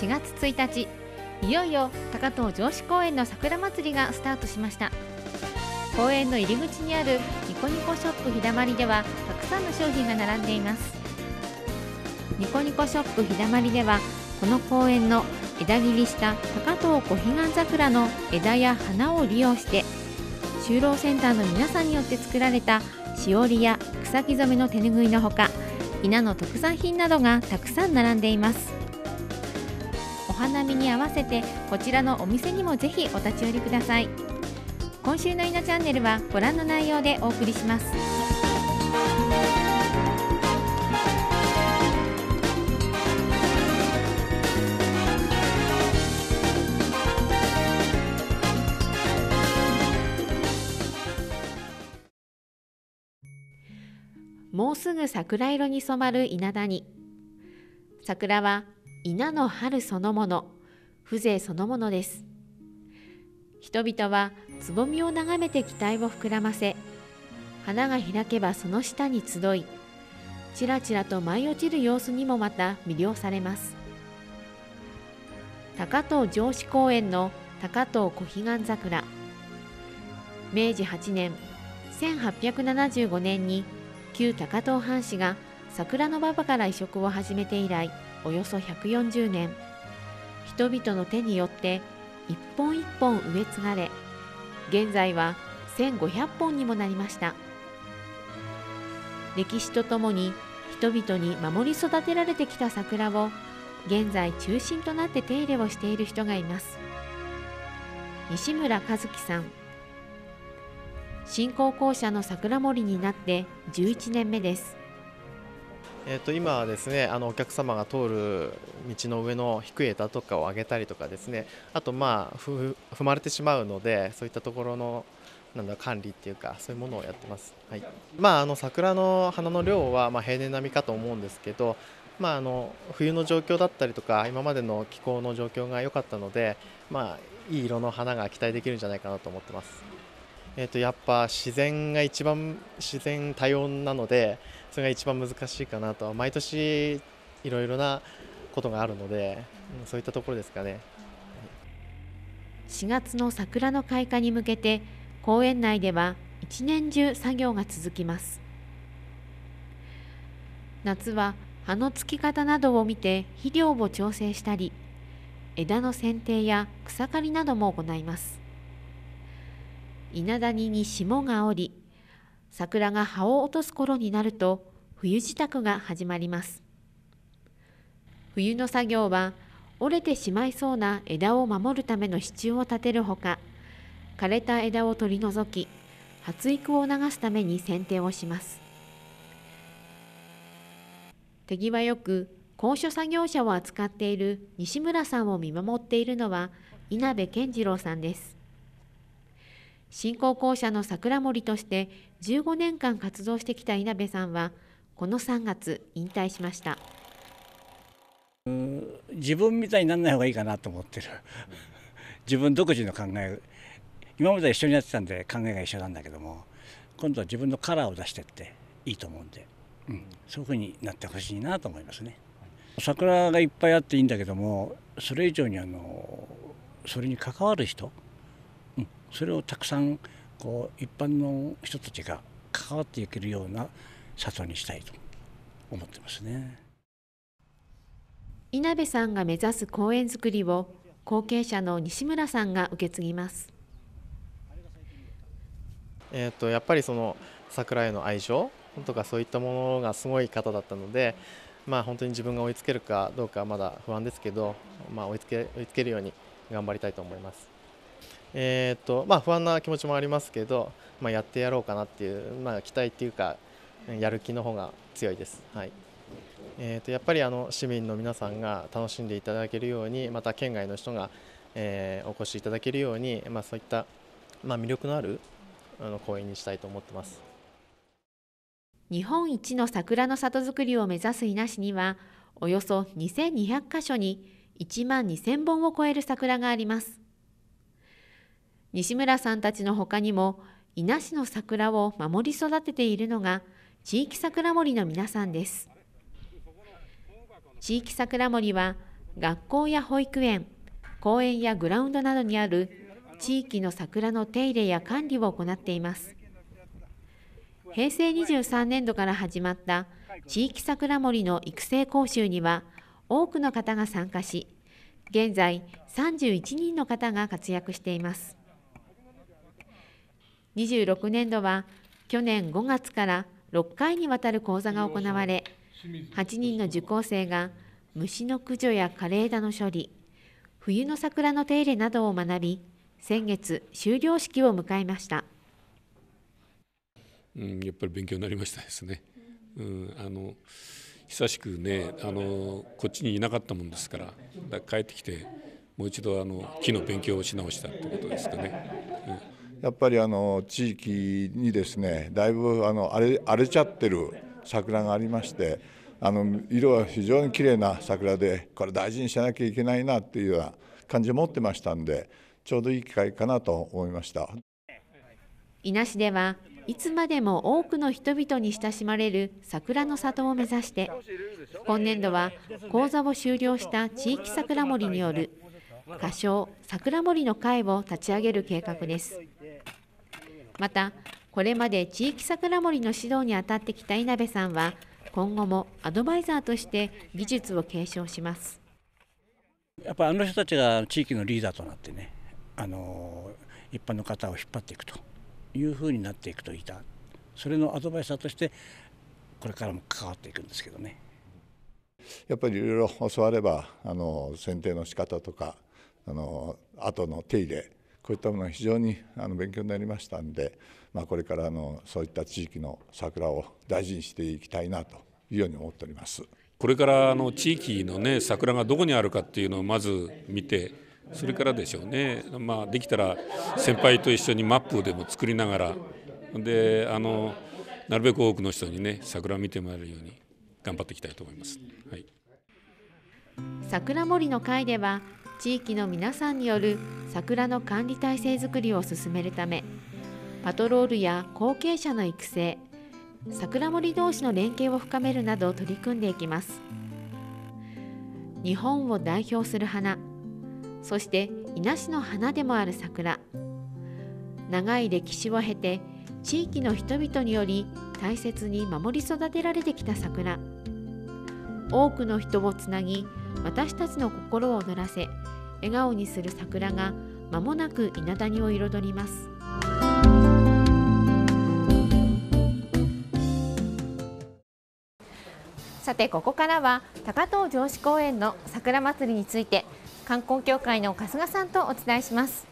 4月1日。いよいよ高遠城址公園の桜祭りがスタートしました。公園の入り口にあるニコニコショップ日だまりではたくさんの商品が並んでいます。ニコニコショップ日だまりではこの公園の枝切りした高遠小彼岸桜の枝や花を利用して就労センターの皆さんによって作られたしおりや草木染めの手ぬぐいのほか稲の特産品などがたくさん並んでいます。花見に合わせてこちらのお店にもぜひお立ち寄りください。今週の稲チャンネルはご覧の内容でお送りします。もうすぐ桜色に染まる稲谷。桜は稲の春そのもの風情そのものです。人々はつぼみを眺めて期待を膨らませ花が開けばその下に集いちらちらと舞い落ちる様子にもまた魅了されます。高遠城址公園の高遠小彼岸桜。明治8年1875年に旧高遠藩士が桜の馬場から移植を始めて以来およそ140年。人々の手によって一本一本植え継がれ現在は1500本にもなりました。歴史とともに人々に守り育てられてきた桜を現在中心となって手入れをしている人がいます。西村和樹さん。新興校舎の桜森になって11年目です。えー、と今はですねあのお客様が通る道の上の低い枝とかを上げたりとかですね。あとまあ踏まれてしまうのでそういったところのなんだ管理っていうかそういうものをやってます、はい。まあ、あの桜の花の量はま平年並みかと思うんですけど、まあ、あの冬の状況だったりとか今までの気候の状況が良かったので、まあ、いい色の花が期待できるんじゃないかなと思ってます。えー、とやっぱ自然が一番自然多様なのでそれが一番難しいかなと。毎年いろいろなことがあるので、うん、そういったところですかね。4月の桜の開花に向けて公園内では一年中作業が続きます。夏は葉のつき方などを見て肥料を調整したり枝の剪定や草刈りなども行います。稲谷に霜が降り桜が葉を落とす頃になると冬支度が始まります。冬の作業は折れてしまいそうな枝を守るための支柱を立てるほか枯れた枝を取り除き発育を促すために剪定をします。手際よく高所作業車を扱っている西村さんを見守っているのは稲部健次郎さんです。新興校舎の桜森として15年間活動してきた稲部さんはこの3月引退しました。自分みたいにならない方がいいかなと思ってる。自分独自の考え。今まで一緒にやってたんで考えが一緒なんだけども今度は自分のカラーを出してっていいと思うんで、うん、そういうふうになってほしいなと思いますね。桜がいっぱいあっていいんだけどもそれ以上にあのそれに関わる人それをたくさんこう一般の人たちが関わっていけるような里にしたいと思ってますね稲部さんが目指す公園づくりを後継者の西村さんが受け継ぎます。えーと、やっぱりその桜への愛情とかそういったものがすごい方だったので、まあ、本当に自分が追いつけるかどうかまだ不安ですけど、まあ、追いつけ追いつけるように頑張りたいと思います。えーとまあ、不安な気持ちもありますけど、まあ、やってやろうかなっていう、まあ、期待っていうかやる気の方が強いです。はい。えー、とやっぱりあの市民の皆さんが楽しんでいただけるようにまた県外の人が、えー、お越しいただけるように、まあ、そういった、まあ、魅力のあるあの公園にしたいと思ってます。日本一の桜の里づくりを目指す伊那市にはおよそ2200箇所に1万2000本を超える桜があります。西村さんたちのほかにも伊那市の桜を守り育てているのが地域桜森の皆さんです。地域桜森は学校や保育園公園やグラウンドなどにある地域の桜の手入れや管理を行っています。平成23年度から始まった地域桜森の育成講習には多くの方が参加し現在31人の方が活躍しています。26年度は去年5月から6回にわたる講座が行われ8人の受講生が虫の駆除や枯れ枝の処理冬の桜の手入れなどを学び先月終了式を迎えました、うん、やっぱり勉強になりましたですね、うん、あの久しくねあのこっちにいなかったもんですからから帰ってきてもう一度あの木の勉強をし直したということですかね。うん。やっぱりあの地域にですねだいぶあの荒れ荒れちゃってる桜がありましてあの色は非常に綺麗な桜でこれ大事にしなきゃいけないなっていうような感じを持ってましたんでちょうどいい機会かなと思いました伊那市ではいつまでも多くの人々に親しまれる桜の里を目指して今年度は講座を修了した地域桜森による歌唱桜森の会を立ち上げる計画です。またこれまで地域桜森の指導に当たってきた稲部さんは今後もアドバイザーとして技術を継承します。やっぱりあの人たちが地域のリーダーとなってねあの一般の方を引っ張っていくというふうになっていくといいたそれのアドバイザーとしてこれからも関わっていくんですけどね。やっぱりいろいろ教わればあの剪定の仕方とかあの後の手入れこういったものが非常にあの勉強になりましたんで、まあ、これからあのそういった地域の桜を大事にしていきたいなというように思っております。これからあの地域の、ね、桜がどこにあるかっていうのをまず見てそれからでしょうね、まあ、できたら先輩と一緒にマップでも作りながらであのなるべく多くの人にね桜を見てもらえるように頑張っていきたいと思います。はい、桜森の会では地域の皆さんによる桜の管理体制づくりを進めるためパトロールや後継者の育成桜森同士の連携を深めるなど取り組んでいきます。日本を代表する花そして伊那市の花でもある桜長い歴史を経て地域の人々により大切に守り育てられてきた桜。多くの人をつなぎ私たちの心を躍らせ笑顔にする桜が間もなく稲谷を彩ります。さてここからは高遠城址公園の桜祭りについて観光協会の春日さんとお伝えします。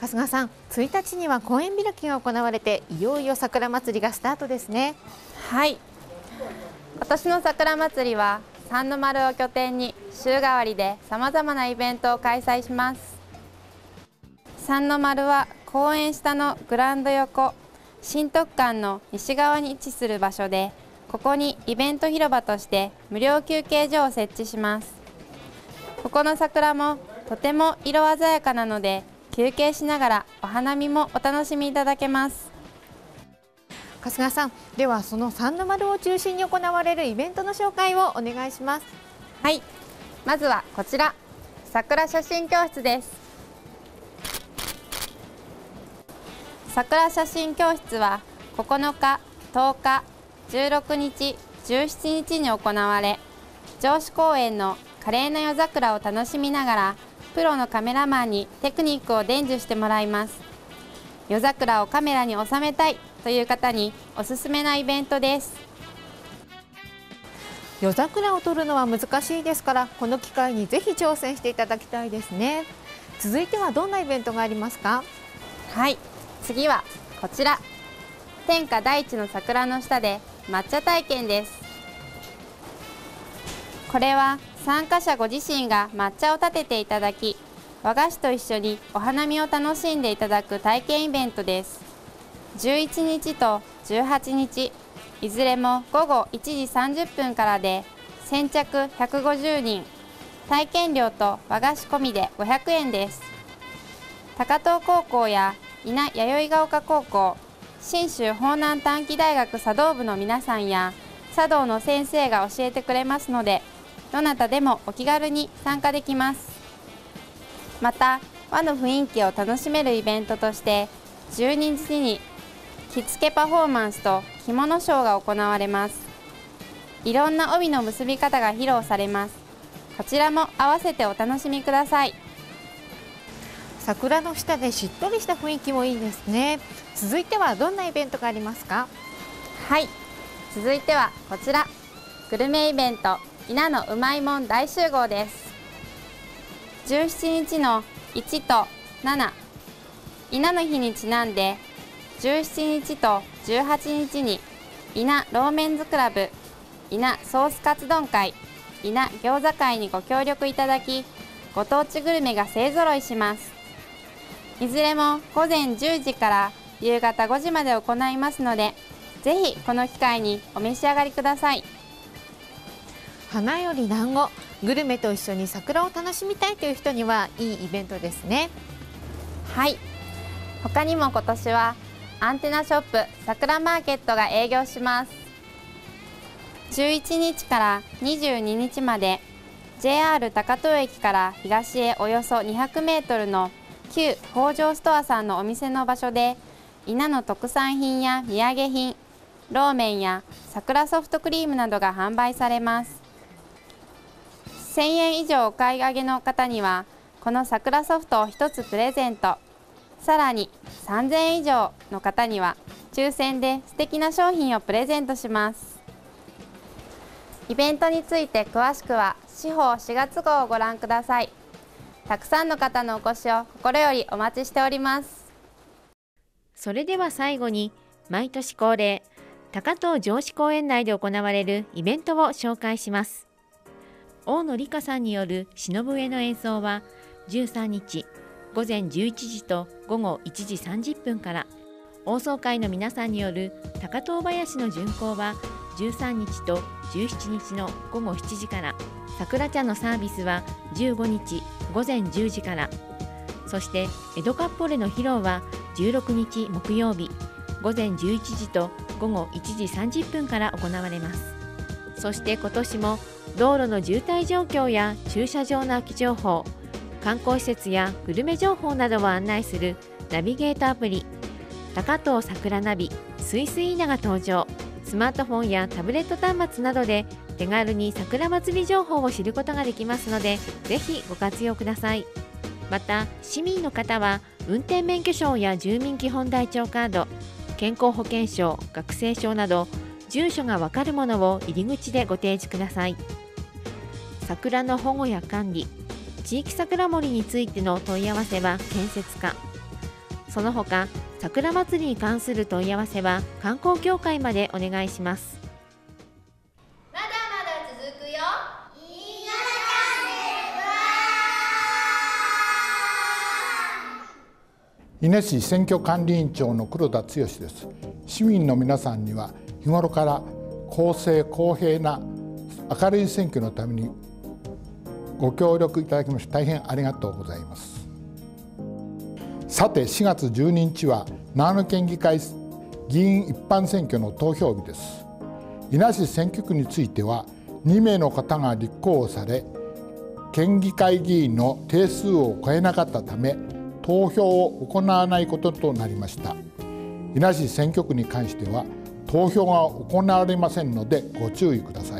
春日さん1日には公園開きが行われていよいよ桜祭りがスタートですね。はい。今年の桜祭りは三の丸を拠点に週替わりでさまざまなイベントを開催します。三の丸は公園下のグランド横新徳館の西側に位置する場所でここにイベント広場として無料休憩所を設置します。ここの桜もとても色鮮やかなので休憩しながらお花見もお楽しみいただけます。春日さんではその三の丸を中心に行われるイベントの紹介をお願いします。はい。まずはこちら。桜写真教室です。桜写真教室は9日10日16日17日に行われ城址公園の華麗な夜桜を楽しみながらプロのカメラマンにテクニックを伝授してもらいます。夜桜をカメラに収めたいという方におすすめなイベントです。夜桜を撮るのは難しいですからこの機会にぜひ挑戦していただきたいですね。続いてはどんなイベントがありますか？はい次はこちら。天下大地の桜の下で抹茶体験です。これは参加者ご自身が抹茶を立てていただき和菓子と一緒にお花見を楽しんでいただく体験イベントです11日と18日いずれも午後1時30分からで先着150人体験料と和菓子込みで500円です。高東高校や稲弥生ヶ丘高校信州法南短期大学茶道部の皆さんや茶道の先生が教えてくれますのでどなたでもお気軽に参加できます。また和の雰囲気を楽しめるイベントとして12日に着付けパフォーマンスと着物ショーが行われます。いろんな帯の結び方が披露されます。こちらも合わせてお楽しみください。桜の下でしっとりした雰囲気もいいですね。続いてはどんなイベントがありますか？はい。続いてはこちら。グルメイベント稲のうまいもん大集合です。17日の1と7稲の日にちなんで17日と18日に稲ローメンズクラブ稲ソースカツ丼会稲餃子会にご協力いただきご当地グルメが勢ぞろいします。いずれも午前10時から夕方5時まで行いますのでぜひこの機会にお召し上がりください。花より団子グルメと一緒に桜を楽しみたいという人にはいいイベントですね。はい。他にも今年はアンテナショップ桜マーケットが営業します。11日から22日まで JR 高遠駅から東へおよそ200メートルの旧北条ストアさんのお店の場所で稲の特産品や土産品ローメンや桜ソフトクリームなどが販売されます。1000円以上お買い上げの方にはこの桜ソフトを1つプレゼント。さらに3000円以上の方には抽選で素敵な商品をプレゼントします。イベントについて詳しくは司法4月号をご覧ください。たくさんの方のお越しを心よりお待ちしております。それでは最後に毎年恒例高遠城址公園内で行われるイベントを紹介します。大野理香さんによる忍笛の演奏は13日午前11時と午後1時30分から放送会の皆さんによる高遠林の巡行は13日と17日の午後7時から桜茶のサービスは15日午前10時からそして江戸カッポレの披露は16日木曜日午前11時と午後1時30分から行われます。そして今年も道路の渋滞状況や駐車場の空き情報観光施設やグルメ情報などを案内するナビゲートアプリ高藤桜ナビスイスイーナが登場。スマートフォンやタブレット端末などで手軽に桜祭り情報を知ることができますのでぜひご活用ください。また市民の方は運転免許証や住民基本台帳カード健康保険証学生証など住所がわかるものを入り口でご提示ください。桜の保護や管理地域桜森についての問い合わせは建設課その他桜祭りに関する問い合わせは観光協会までお願いします。まだまだ続くよ。伊根市選挙管理委員長の黒田剛です。市民の皆さんには日頃から公正公平な明るい選挙のためにご協力いただきまして大変ありがとうございます。さて4月12日は長野県議会議員一般選挙の投票日です。伊那市選挙区については2名の方が立候補され県議会議員の定数を超えなかったため投票を行わないこととなりました。伊那市選挙区に関しては投票が行われませんのでご注意ください。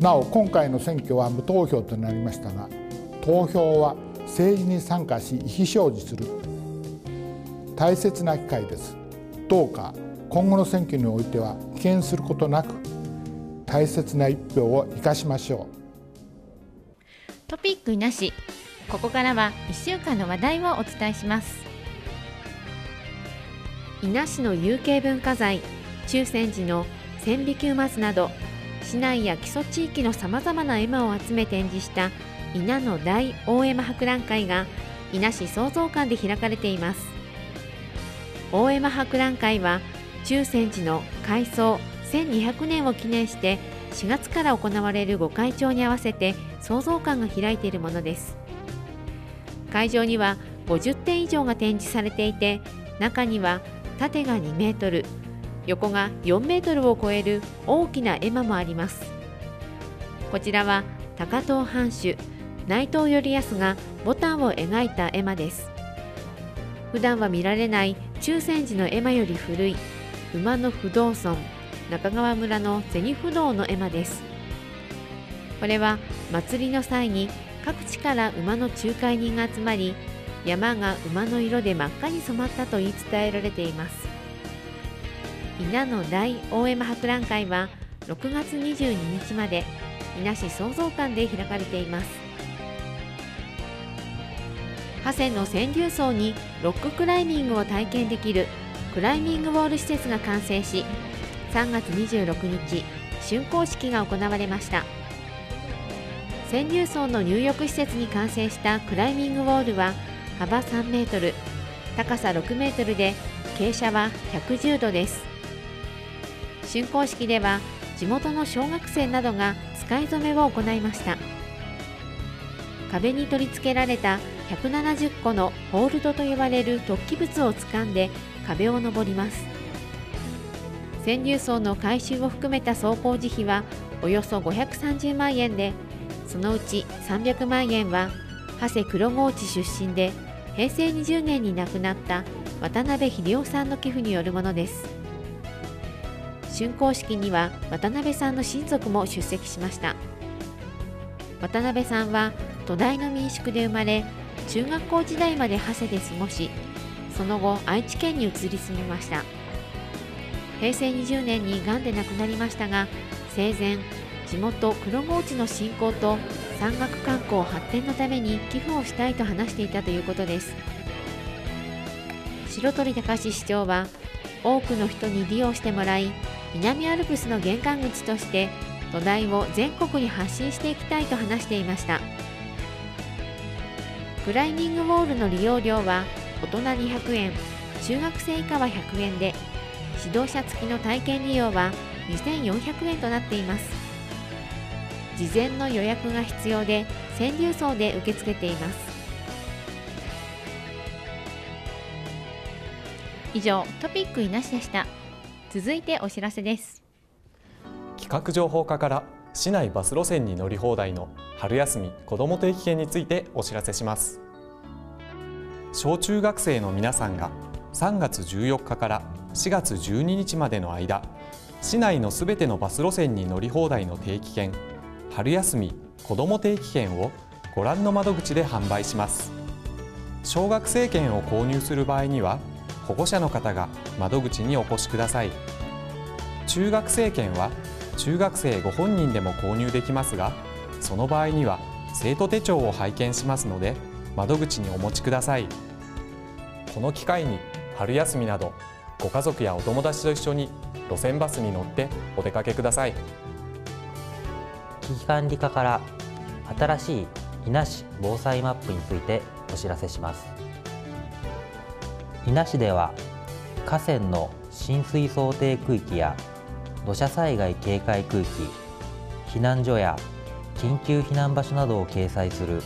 なお今回の選挙は無投票となりましたが投票は政治に参加し意思表示する。大切な機会です。どうか今後の選挙においては棄権することなく大切な一票を生かしましょう。トピックなし。ここからは1週間の話題をお伝えします。伊那市の有形文化財中禅寺の千匹馬津など市内や基礎地域のさまざまな絵馬を集め展示した伊那の大大絵馬博覧会が伊那市創造館で開かれています。大絵馬博覧会は中禅寺の改装1200年を記念して4月から行われる御開帳に合わせて創造館が開いているものです。会場には50点以上が展示されていて中には縦が2メートル横が4メートルを超える大きな絵馬もあります。こちらは高藤藩主内藤頼康がボタンを描いた絵馬です。普段は見られない中禅寺の絵馬より古い馬の不動尊中川村の銭不動の絵馬です。これは祭りの際に各地から馬の仲介人が集まり山が馬の色で真っ赤に染まったと言い伝えられています。稲の大大絵馬博覧会は6月22日まで伊那市創造館で開かれています。河川の川柳層にロッククライミングを体験できるクライミングウォール施設が完成し3月26日竣工式が行われました。川柳層の入浴施設に完成したクライミングウォールは幅3メートル高さ6メートルで傾斜は110度です。竣工式では地元の小学生などが使い初めを行いました。壁に取り付けられた170個のホールドと呼ばれる突起物を掴んで壁を登ります。川柳層の改修を含めた走行時費はおよそ530万円でそのうち300万円は長谷黒河内出身で平成20年に亡くなった渡辺秀夫さんの寄付によるものです。竣工式には渡辺さんの親族も出席しました。渡辺さんは都大の民宿で生まれ中学校時代まで長谷で過ごしその後愛知県に移り住みました。平成20年にがんで亡くなりましたが生前地元黒河内の振興と山岳観光発展のために寄付をしたいと話していたということです。白鳥隆市長は多くの人に利用してもらい南アルプスの玄関口として土台を全国に発信していきたいと話していました。クライミングウォールの利用料は大人200円中学生以下は100円で指導者付きの体験利用は2400円となっています。事前の予約が必要で川柳層で受け付けています。以上トピックいなしでした。続いてお知らせです。企画情報課から市内バス路線に乗り放題の春休み子ども定期券についてお知らせします。小中学生の皆さんが3月14日から4月12日までの間市内のすべてのバス路線に乗り放題の定期券春休み子ども定期券をご覧の窓口で販売します。小学生券を購入する場合には保護者の方が窓口にお越しください。中学生券は中学生ご本人でも購入できますがその場合には生徒手帳を拝見しますので窓口にお持ちください。この機会に春休みなどご家族やお友達と一緒に路線バスに乗ってお出かけください。危機管理課から新しい伊那市防災マップについてお知らせします。伊那市では河川の浸水想定区域や土砂災害警戒区域避難所や緊急避難場所などを掲載する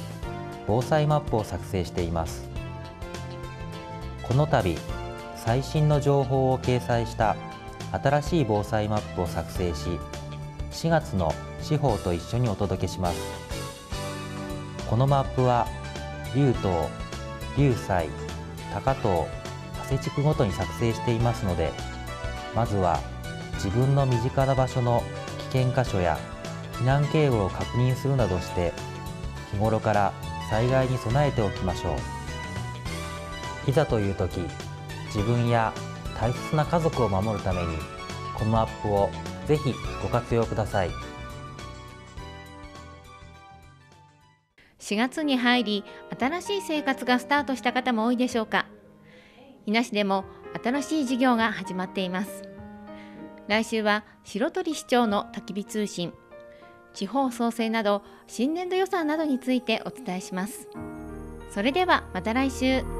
防災マップを作成しています。この度最新の情報を掲載した新しい防災マップを作成し4月の司法と一緒にお届けします。このマップは竜東、竜西、高東、長谷地区ごとに作成していますのでまずは自分の身近な場所の危険箇所や避難経路を確認するなどして日頃から災害に備えておきましょう。いざという時自分や大切な家族を守るためにこのアップをぜひご活用ください。4月に入り新しい生活がスタートした方も多いでしょうか。伊那市でも新しい事業が始まっています。来週は白鳥市長の焚き火通信地方創生など新年度予算などについてお伝えします。それではまた来週。